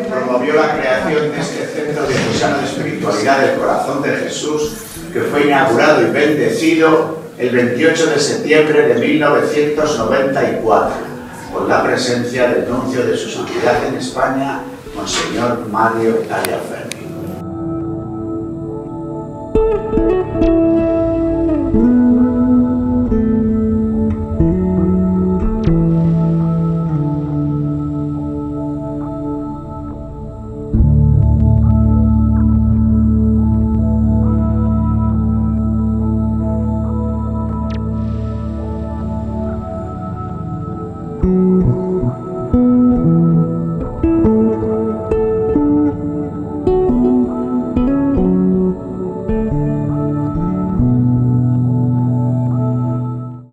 promovió la creación de este centro de espiritualidad del corazón de Jesús, que fue inaugurado y bendecido el 28 de septiembre de 1994, con la presencia del nuncio de su santidad en España, Monseñor Mario Tagliaferri. Thank you.